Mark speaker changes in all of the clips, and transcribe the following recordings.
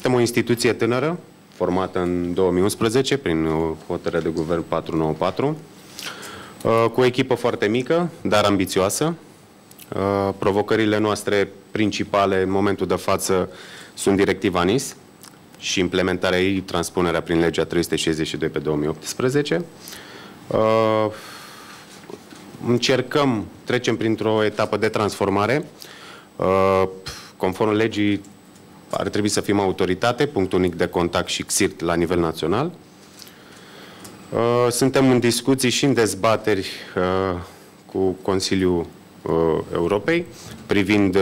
Speaker 1: suntem o instituție tânără, formată în 2011 prin hotărâre de guvern 494, uh, cu o echipă foarte mică, dar ambițioasă. Uh, provocările noastre principale în momentul de față sunt directiva NIS și implementarea ei, transpunerea prin legea 362 pe 2018. Uh, încercăm, trecem printr-o etapă de transformare. Conform legii, ar trebui să fim autoritate, punct unic de contact și XIRT la nivel național. Uh, suntem în discuții și în dezbateri uh, cu Consiliul uh, Europei privind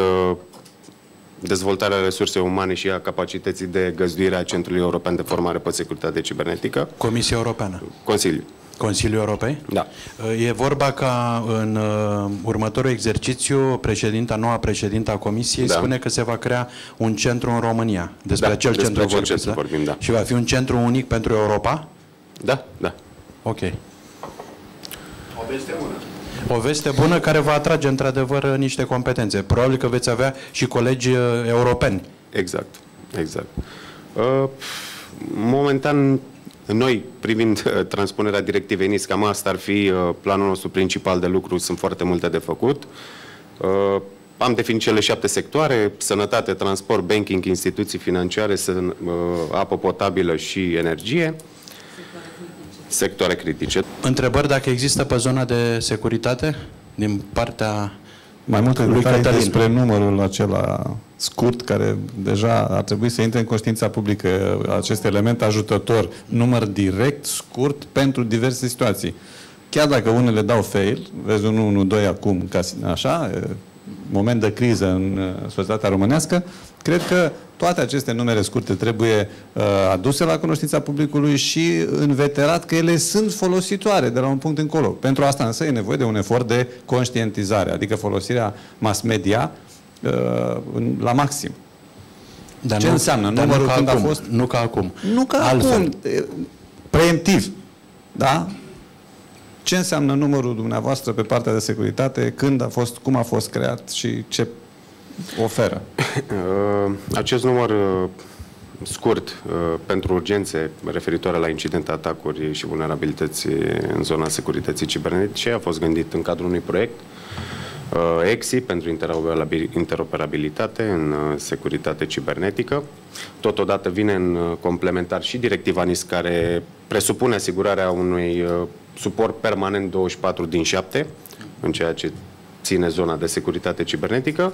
Speaker 1: dezvoltarea resurse umane și a capacității de găzduire a Centrului European de Formare pe Securitate Cibernetică.
Speaker 2: Comisia Europeană.
Speaker 1: Consiliul.
Speaker 2: Consiliul Europei?
Speaker 1: Da.
Speaker 2: E vorba ca în uh, următorul exercițiu, președinta, noua președinta a Comisiei da. spune că se va crea un centru în România. Despre
Speaker 1: da,
Speaker 2: acel
Speaker 1: despre
Speaker 2: centru,
Speaker 1: acel
Speaker 2: vorbiți,
Speaker 1: centru
Speaker 2: da?
Speaker 1: vorbim, da.
Speaker 2: Și va fi un centru unic pentru Europa?
Speaker 1: Da, da.
Speaker 2: Ok.
Speaker 3: O veste bună.
Speaker 2: O veste bună care va atrage într-adevăr niște competențe. Probabil că veți avea și colegi uh, europeni.
Speaker 1: Exact, exact. Uh, momentan noi, privind uh, transpunerea directivei NIS, cam asta ar fi uh, planul nostru principal de lucru, sunt foarte multe de făcut. Uh, am definit cele șapte sectoare, sănătate, transport, banking, instituții financiare, apă potabilă și energie. Sectoare critice.
Speaker 2: Întrebări dacă există pe zona de securitate din partea
Speaker 4: mai multe detalii despre numărul acela scurt, care deja ar trebui să intre în conștiința publică, acest element ajutător, număr direct, scurt, pentru diverse situații. Chiar dacă unele dau fail, vezi un 1, 2 acum, ca așa, moment de criză în uh, societatea românească, cred că toate aceste numere scurte trebuie uh, aduse la cunoștința publicului și înveterat că ele sunt folositoare de la un punct încolo. Pentru asta însă e nevoie de un efort de conștientizare, adică folosirea mass media uh, la maxim.
Speaker 2: Dar
Speaker 4: Ce
Speaker 2: nu,
Speaker 4: înseamnă
Speaker 2: dar
Speaker 4: numărul
Speaker 2: nu
Speaker 4: când
Speaker 2: acum,
Speaker 4: a fost?
Speaker 2: Nu ca acum.
Speaker 4: Nu ca
Speaker 2: Altfel.
Speaker 4: acum. Preemptiv. Da? Ce înseamnă numărul dumneavoastră pe partea de securitate, când a fost, cum a fost creat și ce oferă?
Speaker 1: Uh, acest număr uh, scurt uh, pentru urgențe referitoare la incidente, atacuri și vulnerabilități în zona securității cibernetice a fost gândit în cadrul unui proiect EXI pentru interoperabilitate în securitate cibernetică. Totodată vine în complementar și directiva NIS care presupune asigurarea unui suport permanent 24 din 7 în ceea ce ține zona de securitate cibernetică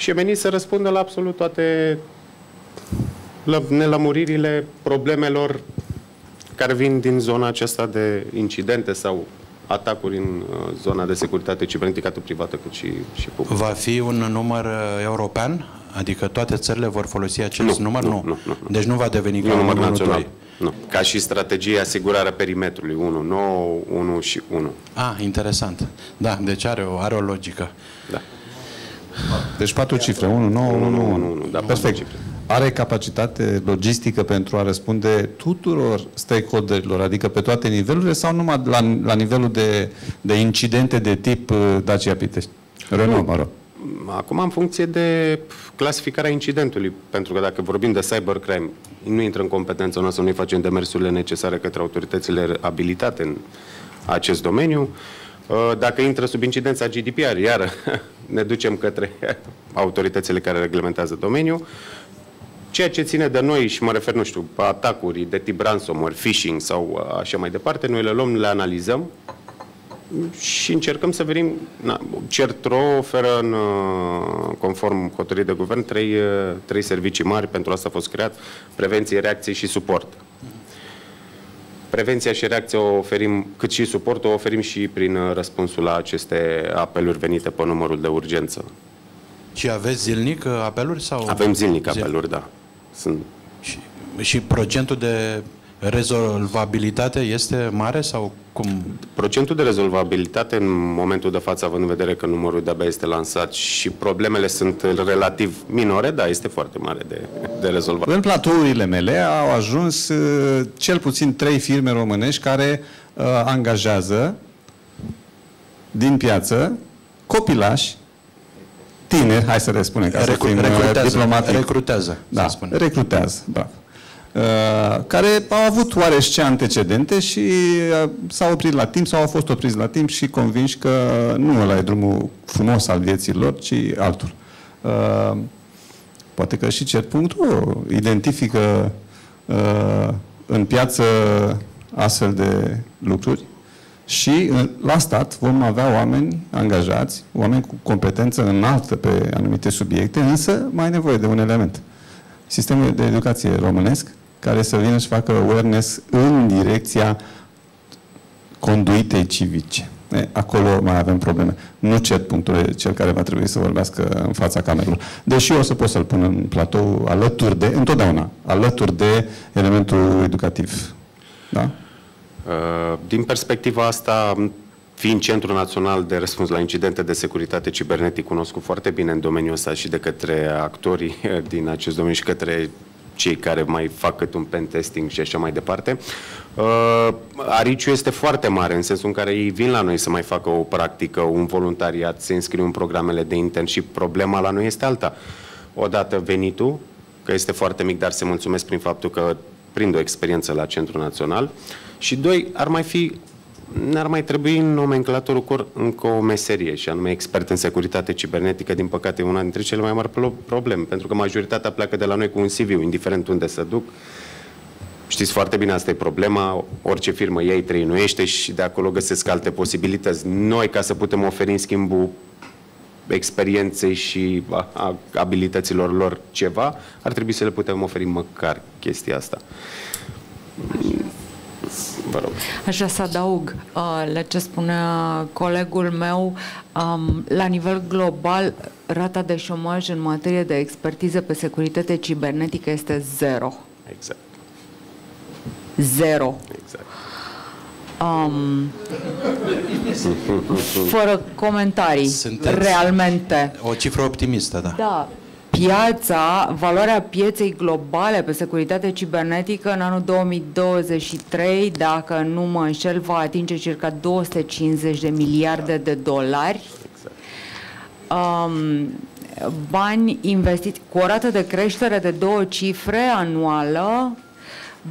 Speaker 1: și e venit să răspundă la absolut toate nelămuririle problemelor care vin din zona aceasta de incidente sau atacuri în uh, zona de securitate cibernetică, atât privată cât și, și publică.
Speaker 2: Va fi un număr uh, european? Adică toate țările vor folosi acest
Speaker 1: nu,
Speaker 2: număr?
Speaker 1: Nu, nu, nu, nu.
Speaker 2: Deci nu va deveni ca
Speaker 1: un număr
Speaker 2: 1,
Speaker 1: național.
Speaker 2: 2.
Speaker 1: Nu. Ca și strategie asigurarea perimetrului 1, 9, 1 și 1.
Speaker 2: Ah, interesant. Da, deci are o, are o logică.
Speaker 1: Da.
Speaker 4: Deci patru cifre, 1, 9, 1, 1, 1.
Speaker 1: Da,
Speaker 4: Perfect. Are capacitate logistică pentru a răspunde tuturor stakeholderilor, adică pe toate nivelurile sau numai la, la nivelul de, de incidente de tip uh, Dacia Pitești? Renault, mă rog.
Speaker 1: Acum, în funcție de clasificarea incidentului, pentru că dacă vorbim de cybercrime, nu intră în competența noastră, noi facem demersurile necesare către autoritățile abilitate în acest domeniu. Uh, dacă intră sub incidența GDPR, iar ne ducem către autoritățile care reglementează domeniul. Ceea ce ține de noi, și mă refer, nu știu, atacuri de tip ransomware, phishing sau așa mai departe, noi le luăm, le analizăm și încercăm să vedem. Na, CERTRO oferă, în, uh, conform hotărârii de guvern, trei, uh, trei servicii mari, pentru asta a fost creat, prevenție, reacție și suport. Prevenția și reacția o oferim, cât și suportul o oferim și prin uh, răspunsul la aceste apeluri venite pe numărul de urgență.
Speaker 2: Și aveți zilnic apeluri? sau?
Speaker 1: Avem zilnic apeluri, da. Sunt...
Speaker 2: Și, și procentul de rezolvabilitate este mare sau cum?
Speaker 1: Procentul de rezolvabilitate în momentul de față, având în vedere că numărul de-abia este lansat și problemele sunt relativ minore, da, este foarte mare de, de rezolvat.
Speaker 4: În platourile mele au ajuns uh, cel puțin trei firme românești care uh, angajează din piață copilași tineri, hai să le spunem ca Recru- să fim uh,
Speaker 2: recrutează,
Speaker 4: diplomatic.
Speaker 2: Recrutează,
Speaker 4: da, recrutează, bravo. Uh, care au avut oarește antecedente și uh, s-au oprit la timp sau au fost opriți la timp și convinși că nu ăla e drumul frumos al vieții lor, ci altul. Uh, poate că și cer punctul identifică uh, în piață astfel de lucruri și la stat vom avea oameni angajați, oameni cu competență înaltă pe anumite subiecte, însă mai e nevoie de un element. Sistemul de educație românesc, care să vină și facă awareness în direcția conduitei civice. E, acolo mai avem probleme. Nu cer punctul cel care va trebui să vorbească în fața camerelor. Deși eu o să pot să-l pun în platou alături de, întotdeauna, alături de elementul educativ. Da?
Speaker 1: Uh, din perspectiva asta, fiind Centrul Național de Răspuns la Incidente de Securitate Cibernetic, cunoscut foarte bine în domeniul ăsta și de către actorii din acest domeniu și către cei care mai fac cât un pen testing și așa mai departe. Uh, ariciul este foarte mare în sensul în care ei vin la noi să mai facă o practică, un voluntariat, se înscriu în programele de intern și problema la noi este alta. Odată venitul, că este foarte mic, dar se mulțumesc prin faptul că prind o experiență la Centrul Național. Și doi, ar mai fi ne-ar mai trebui în nomenclatorul cor încă o meserie, și anume expert în securitate cibernetică, din păcate, una dintre cele mai mari probleme, pentru că majoritatea pleacă de la noi cu un CV, indiferent unde să duc. Știți foarte bine, asta e problema, orice firmă ei trăinuiește și de acolo găsesc alte posibilități. Noi, ca să putem oferi în schimbul experienței și a abilităților lor ceva, ar trebui să le putem oferi măcar chestia asta.
Speaker 5: Vă rog. Aș vrea să adaug uh, la ce spunea colegul meu. Um, la nivel global, rata de șomaj în materie de expertiză pe securitate cibernetică este zero.
Speaker 1: Exact.
Speaker 5: Zero.
Speaker 1: Exact.
Speaker 5: Um, fără comentarii, Sunteți realmente.
Speaker 2: O cifră optimistă, da.
Speaker 5: Da, piața, valoarea pieței globale pe securitate cibernetică în anul 2023, dacă nu mă înșel, va atinge circa 250 de miliarde de dolari. Um, bani investiți cu o rată de creștere de două cifre anuală,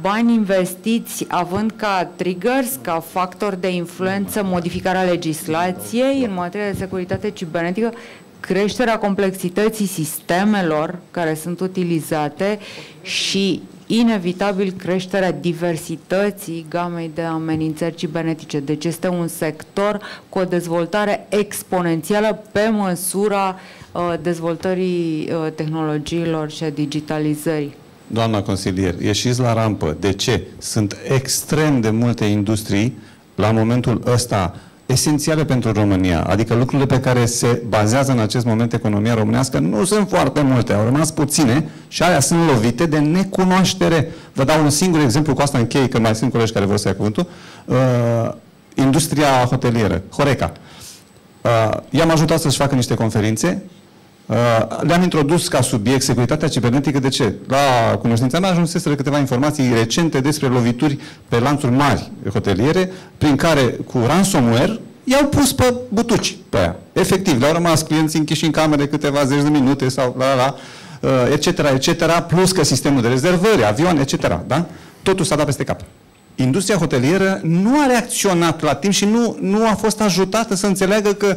Speaker 5: bani investiți având ca triggers, ca factor de influență modificarea legislației în materie de securitate cibernetică creșterea complexității sistemelor care sunt utilizate și inevitabil creșterea diversității gamei de amenințări cibernetice. Deci este un sector cu o dezvoltare exponențială pe măsura uh, dezvoltării uh, tehnologiilor și a digitalizării.
Speaker 4: Doamna consilier, ieșiți la rampă. De ce? Sunt extrem de multe industrii la momentul ăsta esențiale pentru România, adică lucrurile pe care se bazează în acest moment economia românească, nu sunt foarte multe, au rămas puține și alea sunt lovite de necunoaștere. Vă dau un singur exemplu, cu asta închei, că mai sunt colegi care vor să ia cuvântul. Uh, industria hotelieră, Horeca. Uh, i-am ajutat să-și facă niște conferințe, uh, le-am introdus ca subiect securitatea cibernetică. De ce? La cunoștința mea ajunseseră câteva informații recente despre lovituri pe lanțuri mari hoteliere, prin care cu ransomware i-au pus pe butuci pe aia. Efectiv, le-au rămas clienții închiși în camere câteva zeci de minute sau la la la, etc., etc., plus că sistemul de rezervări, avion, etc., da? Totul s-a dat peste cap. Industria hotelieră nu a reacționat la timp și nu, nu a fost ajutată să înțeleagă că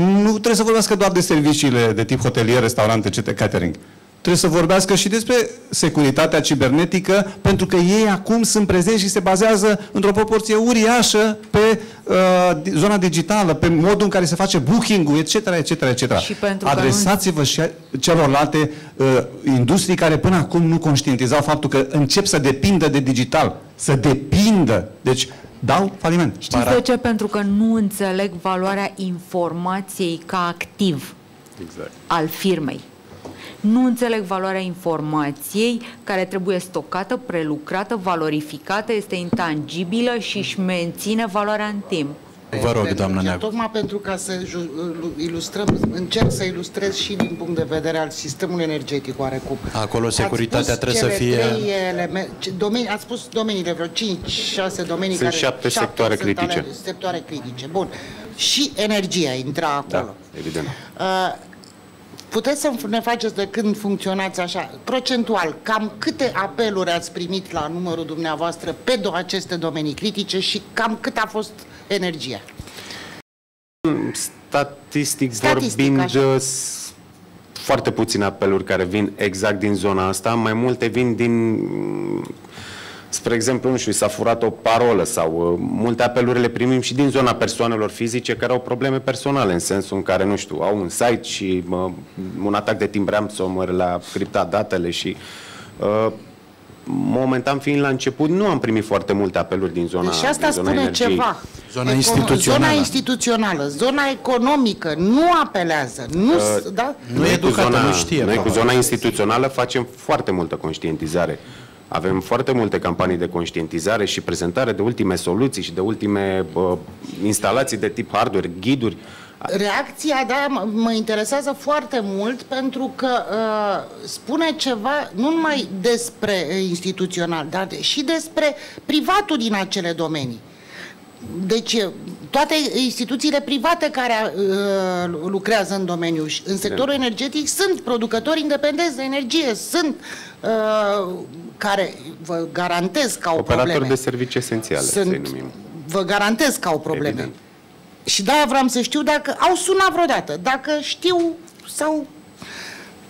Speaker 4: nu trebuie să vorbească doar de serviciile de tip hotelier, restaurant, etc., catering trebuie să vorbească și despre securitatea cibernetică, pentru că ei acum sunt prezenți și se bazează într-o proporție uriașă pe uh, zona digitală, pe modul în care se face booking-ul, etc., etc., etc. Adresați-vă și celorlalte uh, industrii care până acum nu conștientizau faptul că încep să depindă de digital, să depindă. Deci, dau faliment.
Speaker 5: Știți Para... de ce? Pentru că nu înțeleg valoarea informației ca activ exact. al firmei nu înțeleg valoarea informației care trebuie stocată, prelucrată, valorificată, este intangibilă și își menține valoarea în timp.
Speaker 2: Vă rog, doamnă Neagu.
Speaker 6: Tocmai pentru ca să ilustrăm, încerc să ilustrez și din punct de vedere al sistemului energetic oarecum.
Speaker 2: Acolo securitatea trebuie să fie...
Speaker 6: domenii, ați spus domeniile, vreo 5-6 domenii
Speaker 1: sunt
Speaker 6: care...
Speaker 1: șapte sectoare sunt critice.
Speaker 6: sectoare critice. Bun. Și energia intra acolo.
Speaker 1: Da, evident. Uh,
Speaker 6: puteți să ne faceți de când funcționați așa, procentual, cam câte apeluri ați primit la numărul dumneavoastră pe do- aceste domenii critice și cam cât a fost energia?
Speaker 1: Statistic,
Speaker 6: Statistic,
Speaker 1: vorbind,
Speaker 6: așa.
Speaker 1: s- foarte puține apeluri care vin exact din zona asta, mai multe vin din, spre exemplu, nu știu, s-a furat o parolă sau uh, multe apeluri le primim și din zona persoanelor fizice care au probleme personale, în sensul în care, nu știu, au un site și uh, un atac de timp ransomware le-a criptat datele și uh, momentan fiind la început, nu am primit foarte multe apeluri din zona,
Speaker 6: Deci și asta
Speaker 1: din zona
Speaker 6: spune
Speaker 1: energiei.
Speaker 6: ceva.
Speaker 2: Zona
Speaker 6: Econo-
Speaker 2: instituțională.
Speaker 6: Zona instituțională, zona economică nu apelează, nu, s- da?
Speaker 2: Nu e
Speaker 1: Noi cu
Speaker 2: educată,
Speaker 1: zona-
Speaker 2: nu știe,
Speaker 1: Noi cu
Speaker 2: probabil.
Speaker 1: zona instituțională facem foarte multă conștientizare. Avem foarte multe campanii de conștientizare și prezentare de ultime soluții și de ultime bă, instalații de tip hardware, ghiduri.
Speaker 6: Reacția, da, mă, mă interesează foarte mult pentru că uh, spune ceva nu numai despre uh, instituțional, dar de- și despre privatul din acele domenii. Deci, uh, toate instituțiile private care uh, lucrează în domeniu și în sectorul energetic sunt producători independenți de energie, sunt uh, care vă garantez că au
Speaker 1: Operatori
Speaker 6: probleme.
Speaker 1: de servicii esențiale, să-i
Speaker 6: sunt,
Speaker 1: numim.
Speaker 6: vă garantez că au probleme.
Speaker 1: Evident.
Speaker 6: Și de-aia vreau să știu dacă au sunat vreodată, dacă știu sau...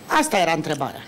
Speaker 6: Asta era întrebarea.